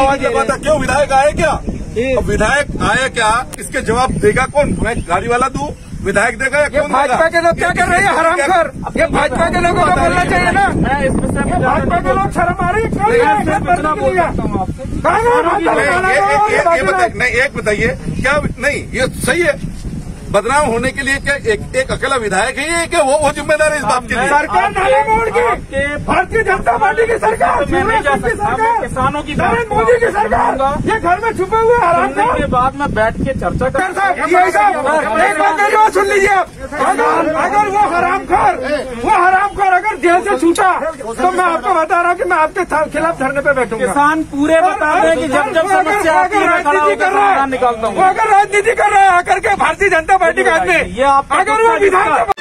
आवाज़ लगाता क्यों विधायक आए क्या? अब विधायक आए क्या? इसके जवाब देगा कौन? मैं गाड़ी वाला दू विधायक देगा या कौन भाजपा के लोग क्या कर रहे हैं? हराम कर ये भाजपा के लोगों को बोलना चाहिए ना। भाजपा के लोग शर्म आ रही है? हूँ नहीं एक बताइए। क्या नहीं ये सही है। बदनाम होने के लिए क्या एक एक अकेला विधायक है ये क्या? वो वो जिम्मेदार है इस बात के लिए। सरकार नाले मोड़ की भारतीय जनता पार्टी की सरकार किसानों की नरेंद्र मोदी की सरकार। ये घर में छुपे हुए हराम सुनने के बाद मैं बैठ के चर्चा कर एक बात मेरी बात सुन लीजिए आप। अगर अगर वो हराम खार वो हराम खार अगर जेल से छूटा तो मैं आपको बता रहा हूँ कि मैं आपके खिलाफ धरने पे बैठूँगा। किसान पूरे बता रहे हैं कि जब जब समस्या आती है कर रहा है निकालता वो अगर राजनीति कर रहा है भारतीय जनता पार्टी का आदमी अगर वो विधानसभा